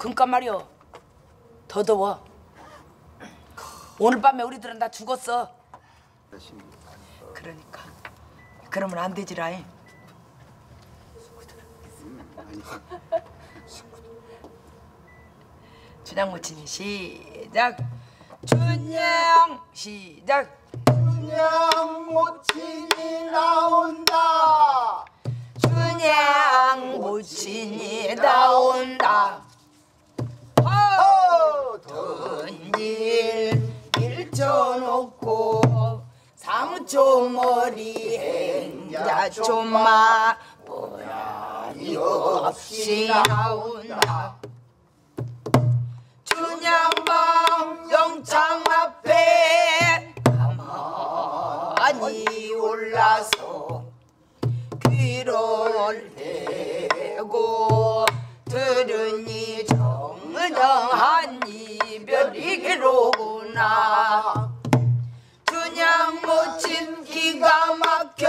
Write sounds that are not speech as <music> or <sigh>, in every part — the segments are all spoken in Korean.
그니까 말이여 더 더워. 오늘 밤에 우리들은 다 죽었어. 그러니까. 그러면 안 되지라잉. 춘향 모친이 시작. 춘향 시작. 춘향 모친이 나온다. 춘향 모친이 나온다 던질 일쳐놓고 상조머리 행자초마 보라니 없이 나온다. 춘향방 영창 앞에 가만히 올라서 귀를 대고 들으니 정정한 이별이기로구나. 그냥 모친 기가 막혀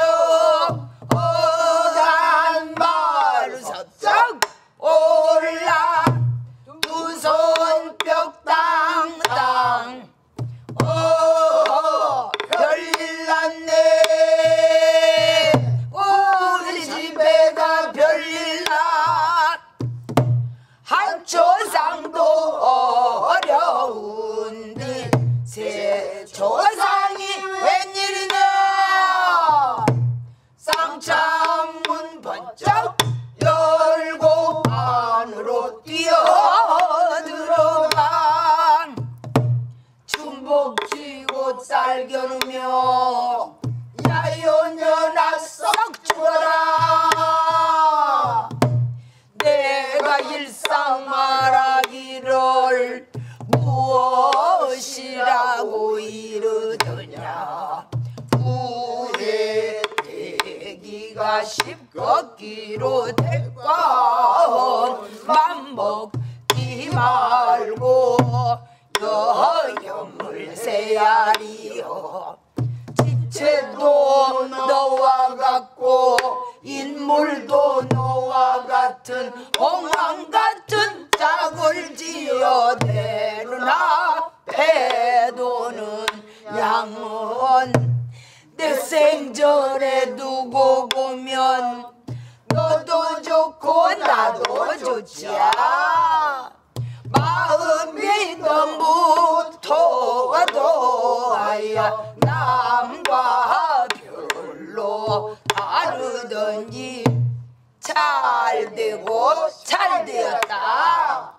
잘 되고 잘 되었다.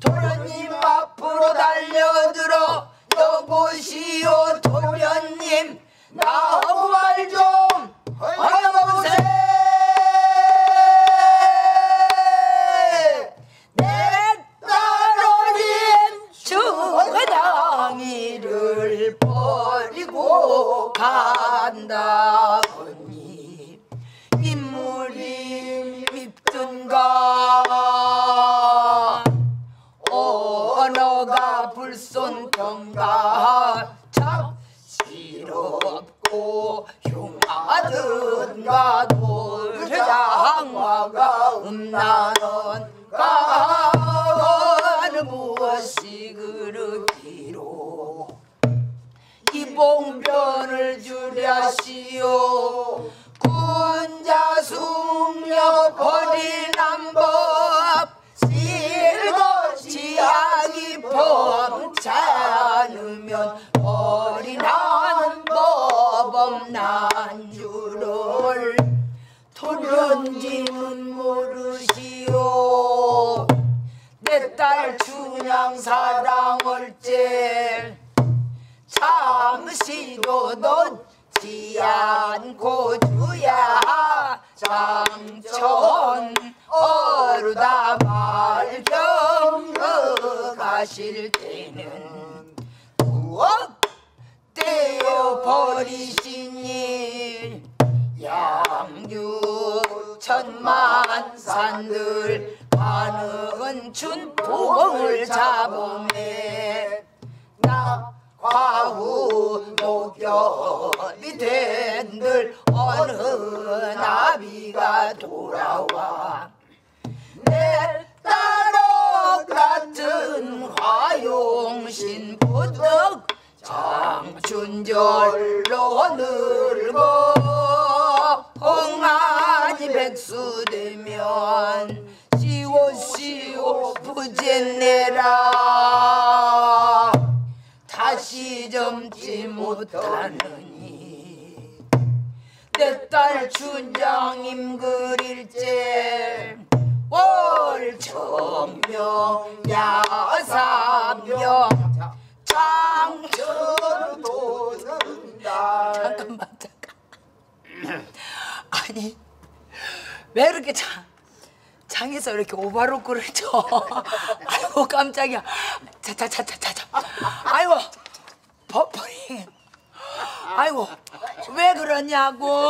도련님 앞으로 달려들어 여보시오 도련님. 나하고 말좀 노래장화가 음나는가 무엇이 그르기로. 이봉변을 주랴시오. 군자 숙녀 버리는 법 춘향 사랑을 째 잠시도 놓지 않고 주야. 장천 어루다 말경 가실 때는 무엇 떼어 버리시니 양육천만산들 가는 춘봉을 잡으매 나 과후 녹엽이 된들 어느 나비가 돌아와. 내 따로 가 같은 화용신 부덕 장춘절로 늙어 홍아지 백수 되면 부진내라. 다시 젊지 못하느니. 내 딸 춘장임 그릴째 월청명 야삼명. 장천 도는다. 잠깐만 잠깐 아니 왜 이렇게 장 장에서 이렇게 오바로크를 <laughs> 쳐. 아이고 깜짝이야. 자자자자자자. 아이고 버퍼링. 아이고 왜 그러냐고.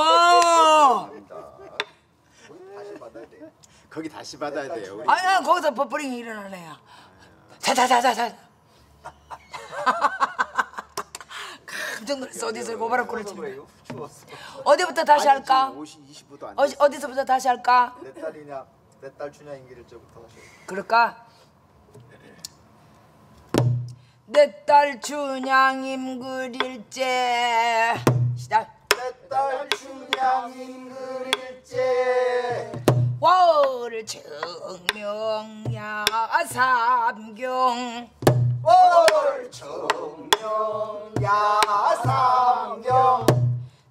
다시 받아야 돼. 거기 다시 받아야 돼요 우리 아니 거기서 버퍼링이 일어나네요. 자자자자자. 깜짝 놀랐어 어디서 오바로크를 치는 어디부터 다시 할까? 50, 20부도 안 어, 됐어. 어디서부터 다시 할까? 내 딸이냐 내딸 춘향 인기를때부터 다시 그럴까? 내딸 춘향임 그릴째 시작. 내딸 춘향 인그릴째 월청명야 삼경. 월청명 야 삼경.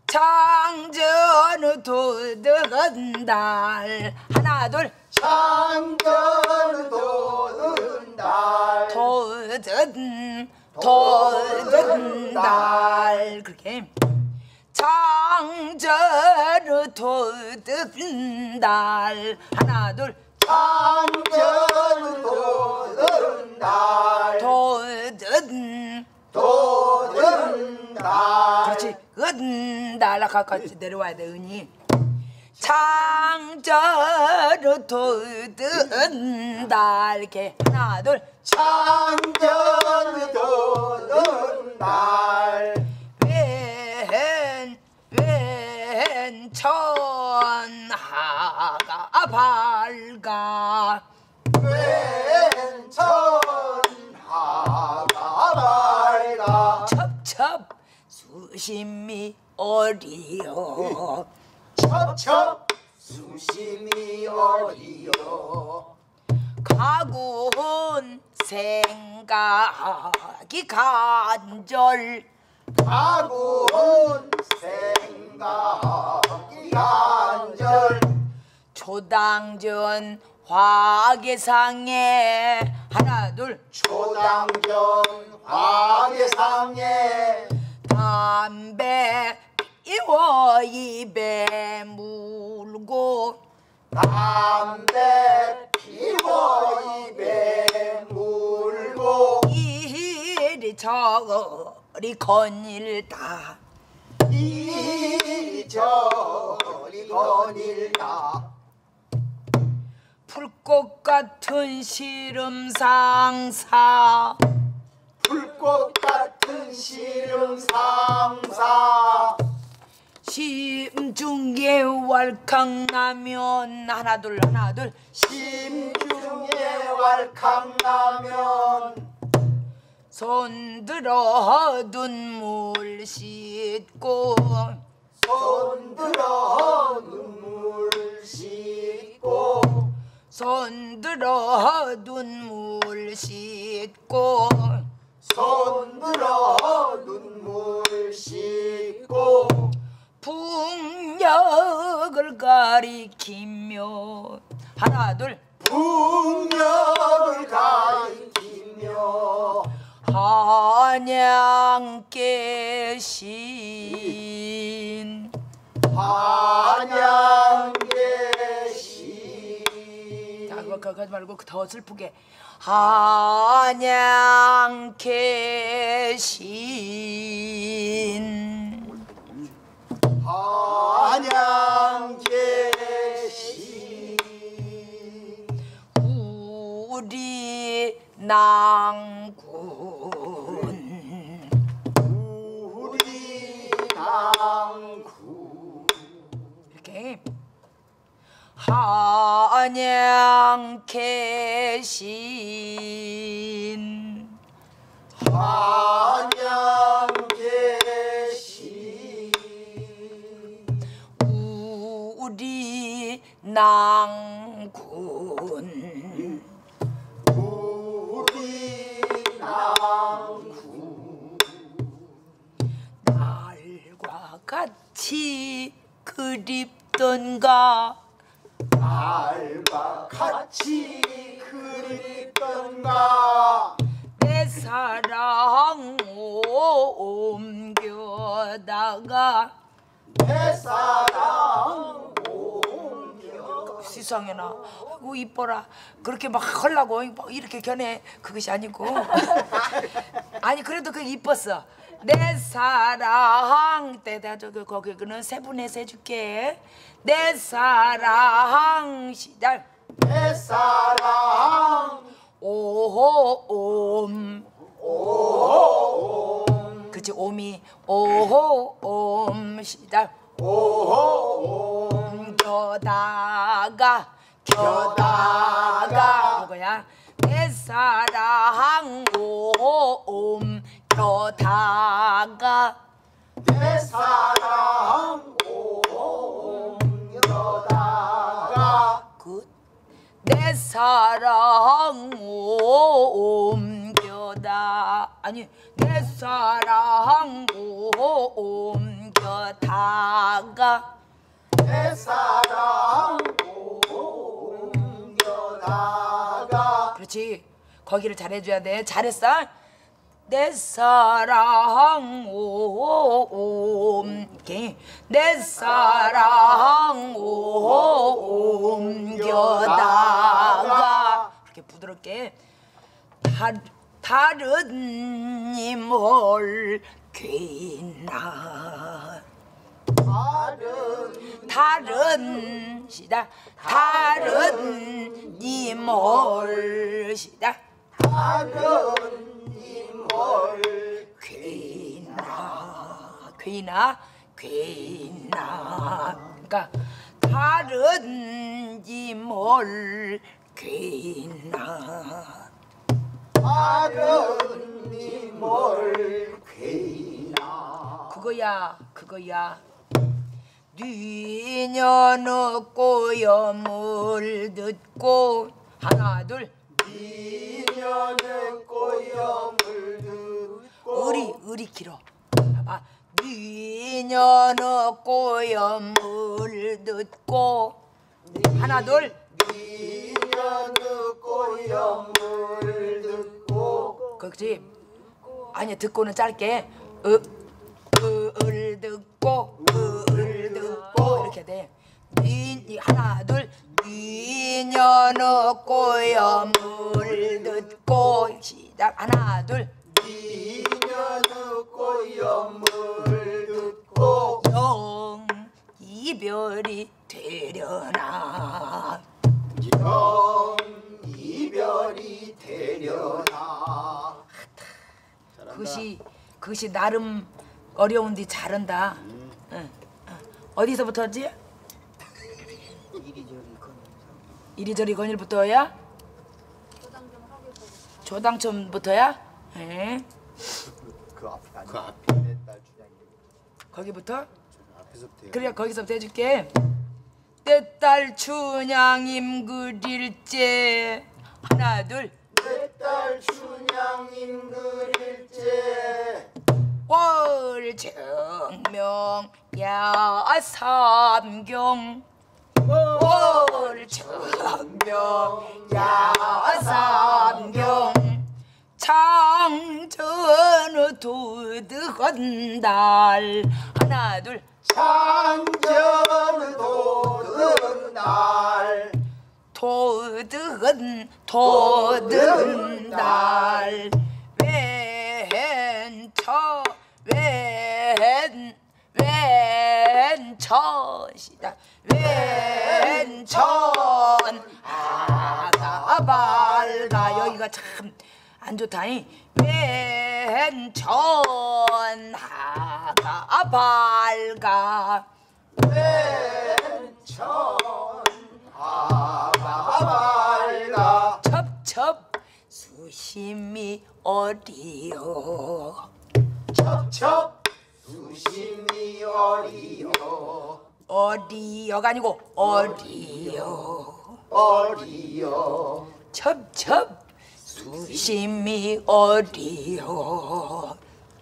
장전우 도덕은 달. 하나 둘 창전 도는 달. 도든 도든 달. 그렇게. 장전우 도든 달. 하나 둘. 창전 도는 달. 도든 도는 달 그렇지. 은달라 가까이 내려와야 돼 은이 도든 달 이렇게 하나 둘달 왼, 왼, 천하가 밝아. 왼천하가 밝아 첩첩 수심이 어리요. 첩첩 수심이 어리요? 가군 생각이 간절. 가군 생각이 간절. 초당전 화계상에 하나 둘. 초당전 화계상에 담배 이워 물고 담배 피워 입에 물고 이리 저리 거닐다. 이저리 거닐다. 불꽃 같은 시름상사. 불꽃 같은 시름 상사 심중에 왈캉나면 하나 둘 하나 둘. 심중에 왈캉나면 손들어 눈물 씻고 손들어 눈물 씻고 손들어 눈물 씻고 손들어 눈물 씻고 풍력을 가리키며. 하나 둘. 풍력을 가리키며. 한양계신. 한양계시 자 그거 그거 하지 말고 더 슬프게. 한양계신 한양계시 우리 낭군. 우리 당구 이렇게. 한양 계신 한양계시 낭군 우리 낭구 날과 같이 그립던가? 알바 같이 그립던가? 내 사랑 옮겨다가? 내 사랑 세상에나. 아이고 이뻐라. 그렇게 막 하려고 막 이렇게 견해. 그것이 아니고. <laughs> 아니 그래도 그 이뻤어. 내 사랑 때다 저기 거기 그는 세분해서 해줄게. 내 사랑 시작 내 사랑. 오홈 오홈 그치 옴이. 오홈 시작 옮 겨다가 겨다가. 이거야? 내 사랑 옮겨다가. 내 사랑 굿내 사랑 옮겨다 아니 내 사랑 옮겨다가 내 사랑 거기를 잘해줘야 돼. 잘했어. 내 사랑 옮기 내 사랑 옮겨다가. 그렇게 부드럽게. 다, 다른 님을 괜나 다른 시다. 다른 님을 시다. 다른 힘을 괜나 괜나 괜나. 그러니까 다른 님을 괜나. 다른 힘을 괜나. 그거야 그거야 뒤녀는 꼬염을 듣고. 하나 둘. 인연의 꼬염을 듣고. 의리 의리 길어. 봐봐. 뒤녀는 꼬염을 듣고. 하나 둘. 인연의 꼬염을 듣고. 그렇지? 아니야 듣고는 짧게. 으, 으을 듣고. 듣고 이렇게 돼. 이, 이 하나 둘. 이년의 꼬염을 듣고 시작. 하나 둘. 인연의 꼬염을 듣고 영 이별이 되려나? 영 이별이 되려나? 그것이 그것이 나름 어려운데 잘한다. 어디서부터지? 이리저리 건일부터야? 조당천부터야? 예. 그 앞에 그 앞에 내딸 주장이 거기부터? 앞에서부터 그래 거기서부터 해줄게 내 딸 춘향임 그릴째 하나 둘 내 딸 춘향인 그릴째 월정명 야삼경? 월정명 야삼경? 창전의 도득한 날. 하나 둘. 도든 날. 도득은 도득은 날 왼처 왼 왼처시다. 왼천. 아가 밝아 여기가 참 안 좋다잉. 왼천. 아가 밝아. 왼천. 아가 밝아. 첩첩 수심이 어디요? 척척 수심이 어리요 어디요가 아니고 어디요 어리요 첩첩 수심이 어디요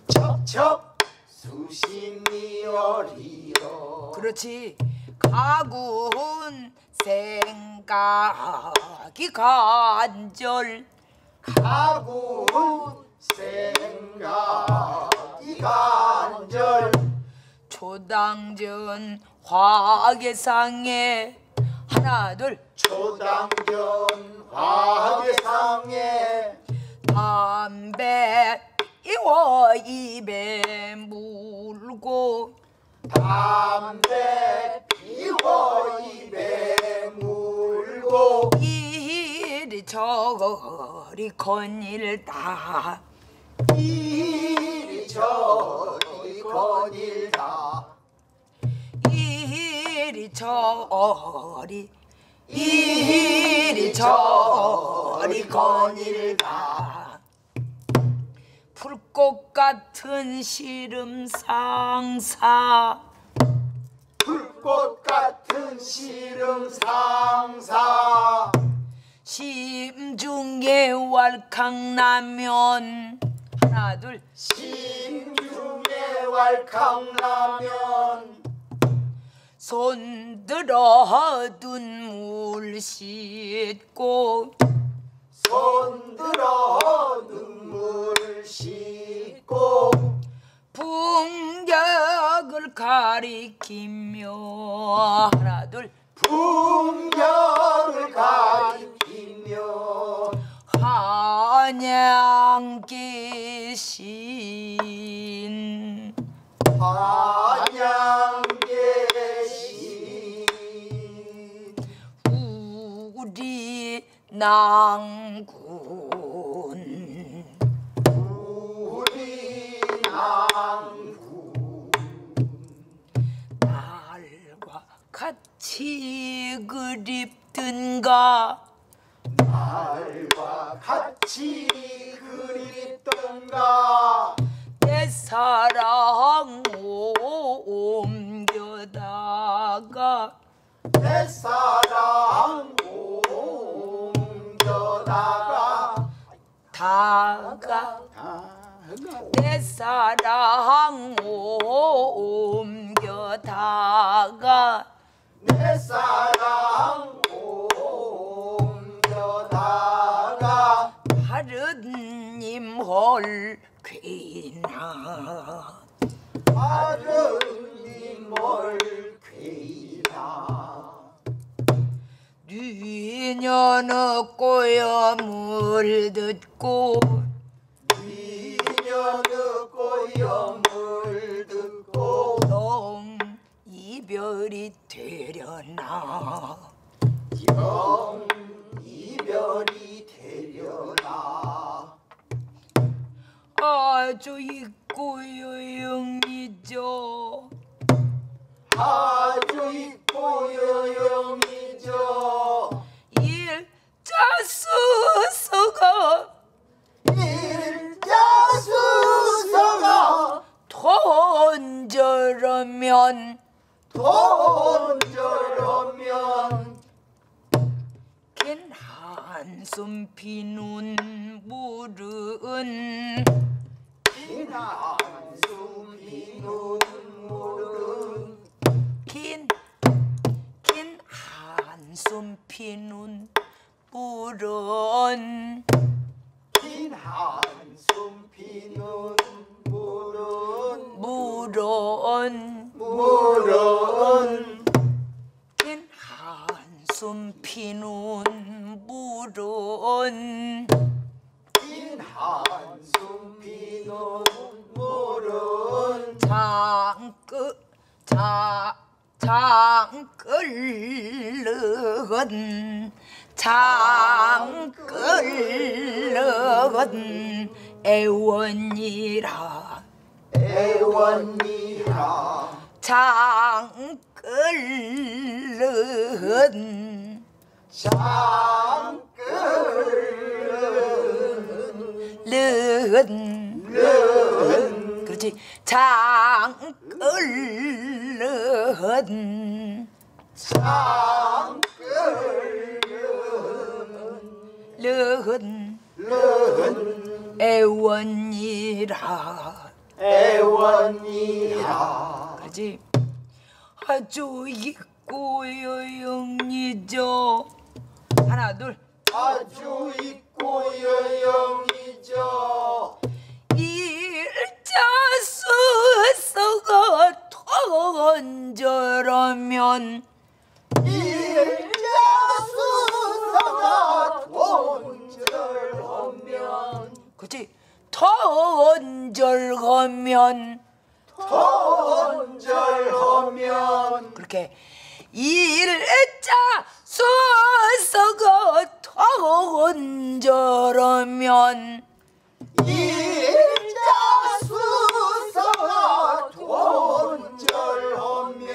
척척 수심이 어리요 그렇지. 가군 생각이 간절. 가군 생각 이 간절. 초당전 화계상에 하나 둘. 초당전 화계상에. 담배 이워 입에 물고 담배 피워 입에 물고 이리 저리 거닐다 이리 저리 거닐다. 이리 저리 이리 저리 거닐다. 불꽃 같은 시름 상사. 불꽃 같은 시름 상사. 심중에 왈캉나면 하나 둘 심중에 왈캉나면 손들어 눈물 씻고 손들어 눈물 씻고 풍격을 가리키며 하나 둘. 풍경을 가리키며 한양계신. 한양계신. 우리 낭군. 우리 낭구 날과 같이 그립든가 날과 같이 그립 임홀 괴나 하느님을 괴이나 뉘녀는 꼬여 물 듣고 미녀는 꼬염을 듣고 동 이별이 되려나? 영 이별이 되려나 아주 있고요 영이죠. 아주 있고 여영이죠. 일자수서가. 일자수서가. 돈저러면. 돈저러면. 긴 한숨 비눈 물은 긴 한숨 비눈 물은 긴, 긴 한숨 피눈 물은 긴 한숨 비눈 물은 물은 물은 긴 한숨 피눈 물은 긴 한숨 비눈 물은 장끄 자 장끌르건 장끌르건. 애원이라 애원이라. 장끌르건. 장끌은 른 그렇지. 장끌른 른 애원이라. 애원이라. 그렇지. 아주 있고요 영리죠. 하나 둘. 아주 있고 여영이죠. 일자 스서가 던져라면 일자수서가 돈절하면. 그렇지 던절하면. 돈절하면. 그렇게 일자 스 서가 던져라면. 일자수서가 돈절하면.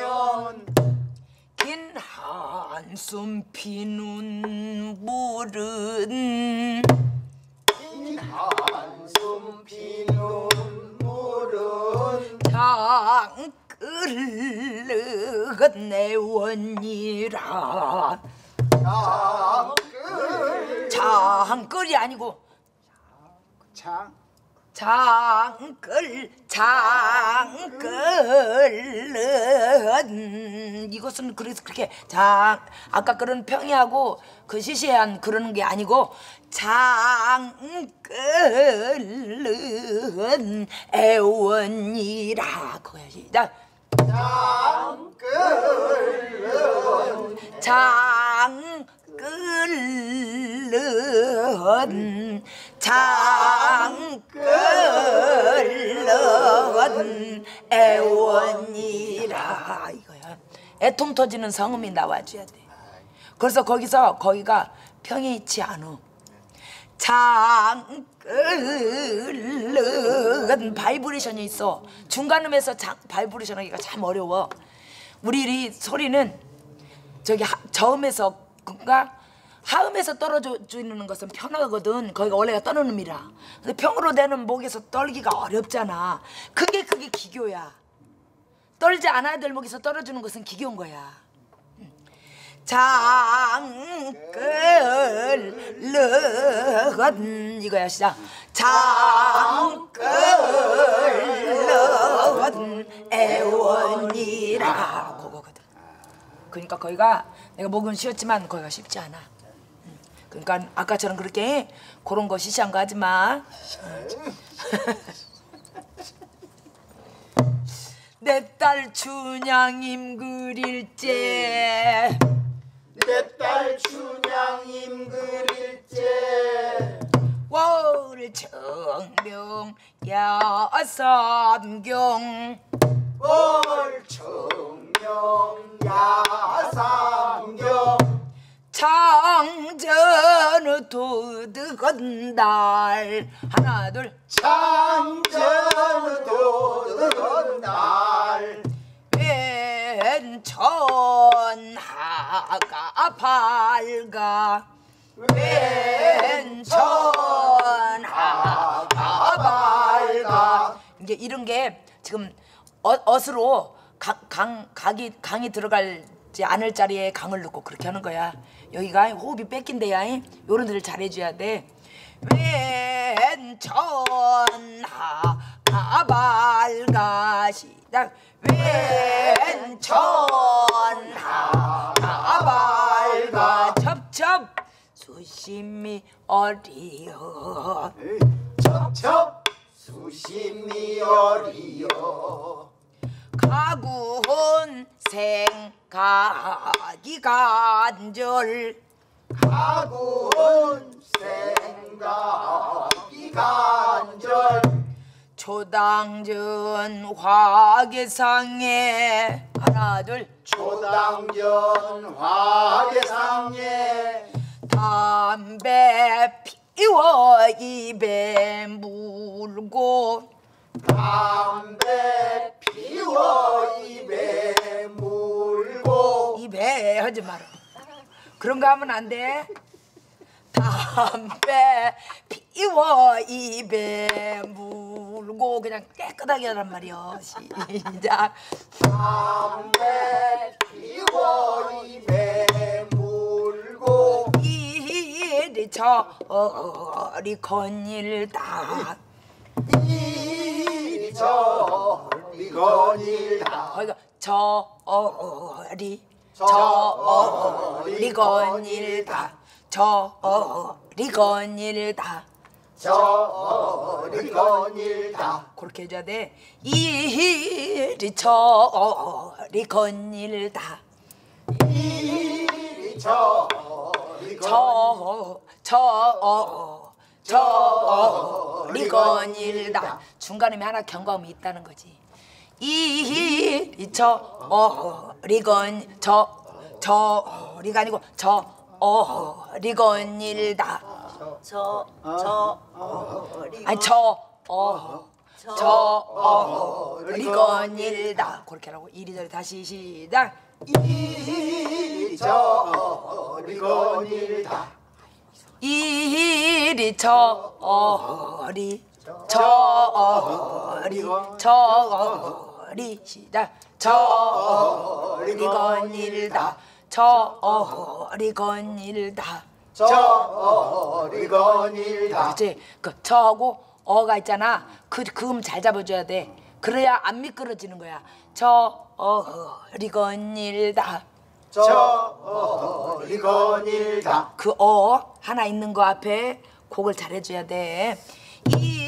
긴 한숨 피는 물은 한숨 피는 물은 장 끌르건 내원이라. 장끌 장끌이 아니고 장. 장끌 장끌른 이것은 그래서 그렇게 장 아까 그런 평이하고 그 시시한 그러는 게 아니고 장끌른 애원이라. 그거야 시작 장끌른 장 끌른 애원이라. 이거야. 애통 터지는 성음이 나와줘야 돼. 그래서 거기서 거기가 평이치 않아 장끌른 바이브레이션이 있어. 중간음에서 장, 바이브레이션 하기가 참 어려워. 우리 이 소리는 저기 하, 저음에서 그니까 하음에서 떨어져 주는 것은 편하거든. 거기가 원래가 떠는 음이라. 근데 평으로 되는 목에서 떨기가 어렵잖아. 그게 그게 기교야. 떨지 않아야 될 목에서 떨어주는 것은 기교인 거야. 장끌른 이거야 시작. 장끌른 애원이라. 그거거든. 그러니까 거기가 내가 목은 쉬었지만 거기가 쉽지 않아. 음. 그러니까 아까처럼 그렇게 그런 거 시시한 거 하지 마. 내 딸 춘향임 그릴제 내 딸 춘향임 그릴제 월 청명 야삼경. 월 청 명 야삼경 창전 도득은 날 하나 둘. 창전 도덕은 날 왼천하가 밝아? 왼천하가 밝아 이제 이런 게 지금 어, 엇으로 강, 강, 각이, 강이 들어갈지 않을 자리에 강을 넣고 그렇게 하는 거야. 여기가 호흡이 뺏긴대야 요런 데를 잘해줘야 돼. 왼천하가 밝아 시작 왼천하가 밝아 첩첩 수심이 어리어 첩첩 수심이 어리여 가군 생각이 간절. 가군 생각이 간절. 초당전 화계상에 하나 둘. 초당전 화계상에 담배 피워 입에 물고 담배 하지 마라. 그런 거 하면 안 돼. 담배 이워 입에 물고 그냥 깨끗하게 하란 말이요 시작. 담배 피워 입에 물고 이리 저리 건일다. 이리 저리 건일다. 저리 저리 건일다. 저리 건일다. 저리 건일다. 그렇게 해줘야 돼. 이리 저리 건일다. 이리 저리 저, 저, 저, 리 거닐다. 중간에 하나 경과음이 있다는 거지. 이, 저, 어, 리건, 저, 저, 리가 아니고 저, 어, 리거닐다. 저, 저, 리, 아니 저, 어, 저, 어, 리거닐다. 그렇게 하라고 이리저리 다시 시작. 이리 저리 거닐다 이리 저리 저리 저리 시작 저리 건일다. 저리 건일다. 저리 건일다. 그렇지 그 저하고 어가 있잖아. 그금잘 잡아줘야 돼. 그래야 안 미끄러지는 거야. 저리 건일다. 저리 건일다. 그 어 하나 있는 거 앞에 곡을 잘 해줘야 돼. 이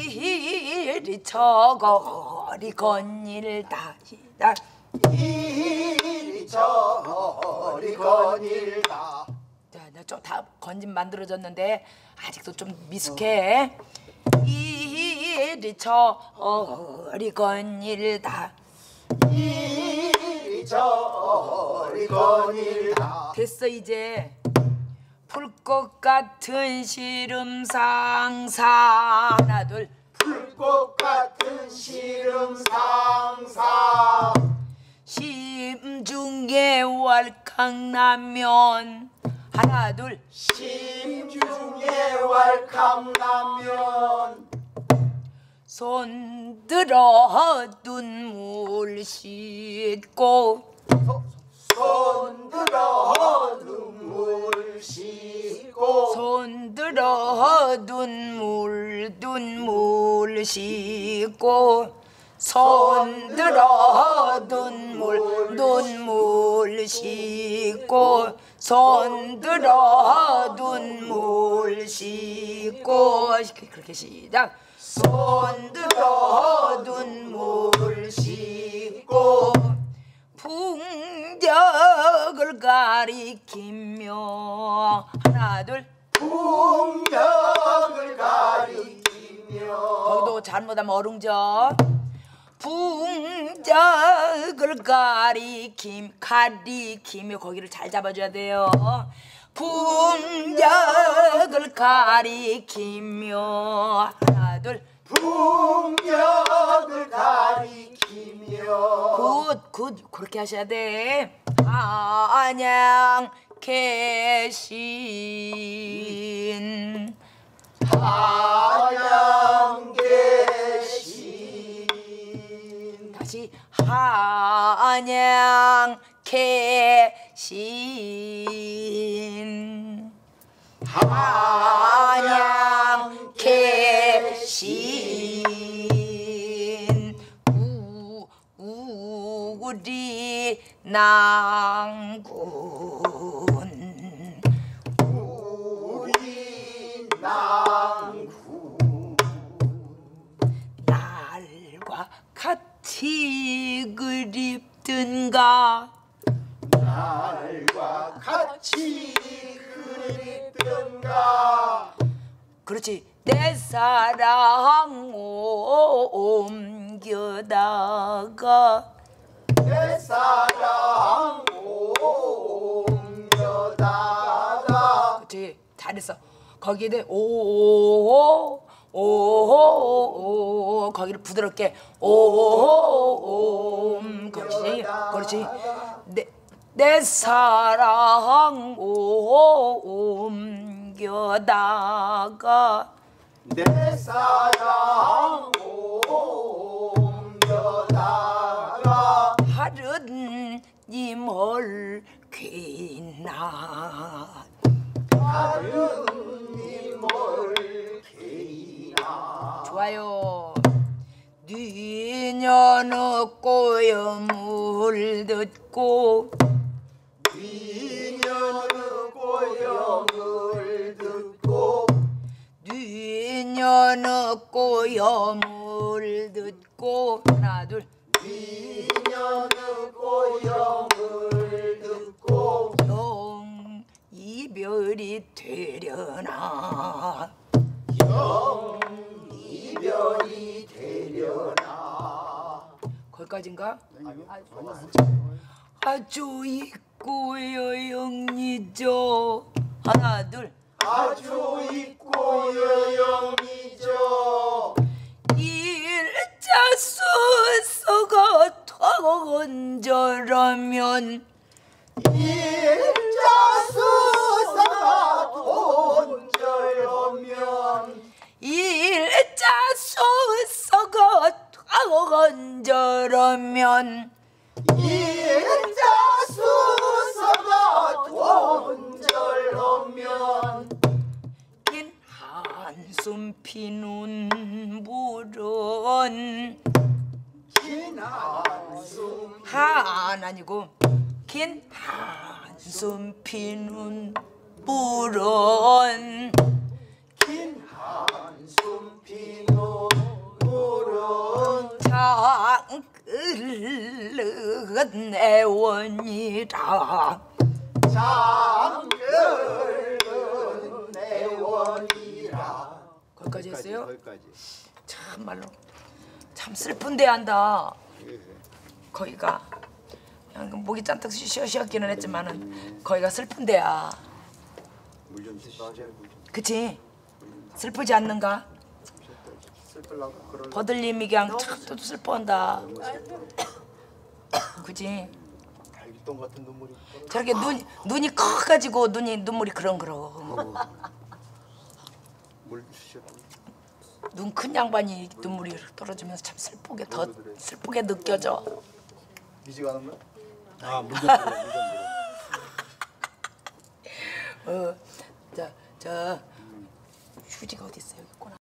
리 저거리 건일 다 시작. 이리 저리 건일다 자, 저다 건진 만들어졌는데 아직도 좀 미숙해. 이리 저리 건일다 이리 저리 건일다 됐어 이제. 불꽃 같은 시름 상 사 하나 둘 불꽃 같은 시름 상사 심중에 왈캉나면 하나 둘. 심중에 왈캉나면. 손들어 눈물 씻고 손들어 눈물 씻고. 손들어 눈물 눈물 씻고. 손들어 눈물 눈물 씻고. 손들어 눈물 씻고. 그렇게 시작. 손들어 눈물 씻고 풍적을 가리키며. 하나 둘. 풍력을 가리키며. 거기도 잘못하면 어릉져 풍적을 가리킴 가리키며 거기를 잘 잡아줘야 돼요. 풍적을 가리키며. 하나 둘 풍력을 가리키며. 굿, 굿, 그렇게 하셔야 돼. 안양 계신 한양 계신. 다시 한양 계신 한양 계신 낭군. 우리 낭구 날과 같이 그립든가. 날과 같이 그립든가. 그렇지. 내 사랑 옮겨다가 내 사랑 옮겨다가 그렇지 잘했어. 거기에 오오오 오오오 거기를 부드럽게 오오오 그렇지 그렇지. 내, 내 사랑 옮겨다가 내 사랑 옮 님을 귀나? 하느님을 개이나 좋아요. 니녀는 꼬여물 듣고. 미녀는 고영을 듣고. 니녀는 꼬여물 듣고. 하나 둘 고영을 듣고 영 이별이 되려나? 이별이 되려나? 거기까지인가? 아주 있고요 영리죠. 하나 둘. 아주 있고 여영이죠. 일자 수서가 던저라면 일자수사가 돈절하면 일자 수서가 던저라면 일자수사가 돈절하면 긴 한숨 물은 긴 한숨 한 아니고 긴 한숨 피는 물은. 긴 한숨 피는 물은. 장글은 애원이라. 장글은 내원이라. 거기까지 했어요? 거기까지. 참말로. 참 슬픈데 한다 거기가 그냥 그 목이 잔뜩 쉬어쉬었기는 했지만은 거기가 슬픈 데야. 물좀 드시죠. 그치? 슬프지 않는가? 버들님이 그냥 참또 슬퍼한다. 그지? 저렇게 눈, 눈이 커가지고 눈이 눈물이 그렁그렁 물 주셔 눈큰 양반이 눈물이 떨어지면서 참 슬프게 더 슬프게 느껴져 이제 가는 거야? 아 물좀 물좀 물좀 어, 자, 자 휴지가 어디 있어요? 여기 있구나